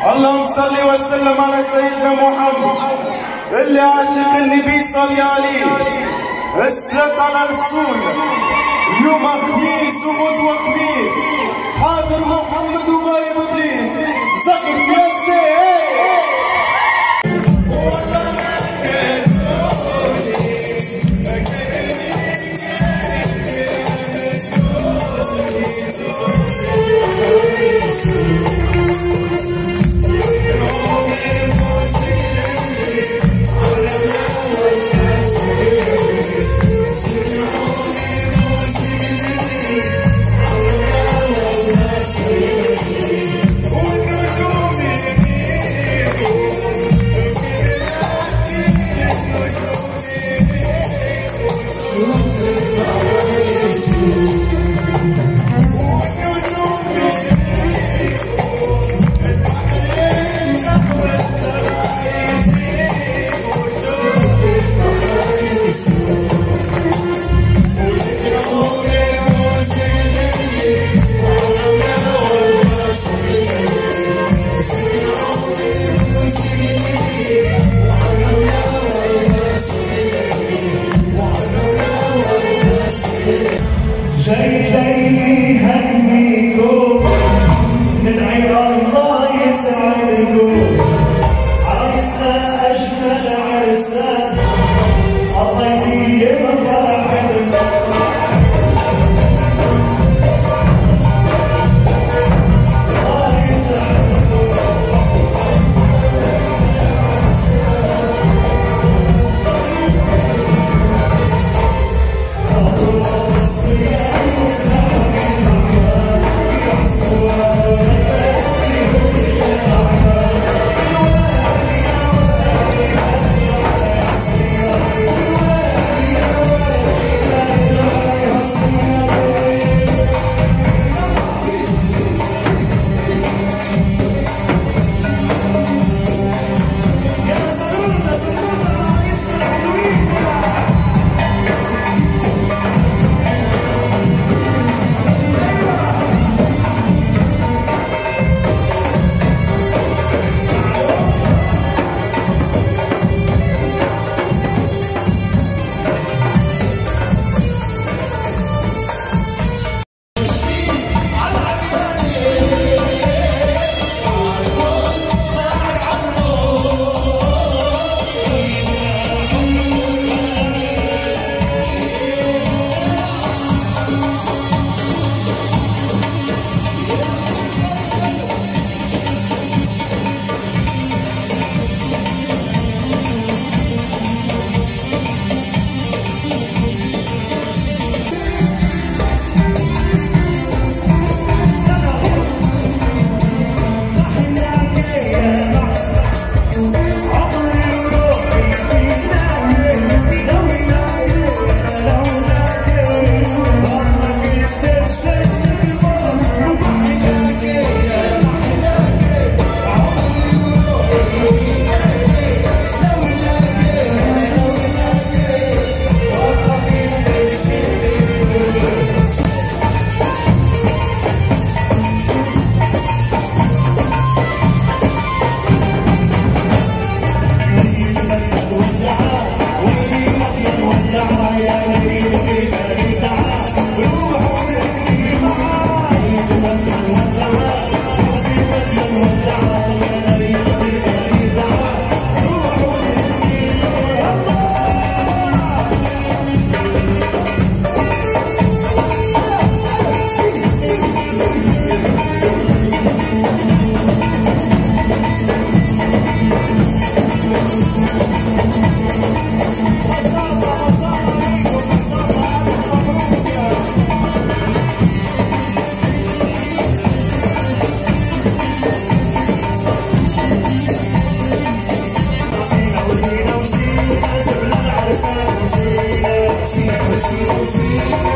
اللهم صل وسلم على سيدنا محمد. اللي عاشق النبي صلي عليه الصلاة على الرسول. اليوم خميس وغدوة خميس حاضر محمد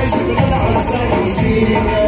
عايش بلا العرسان وجيني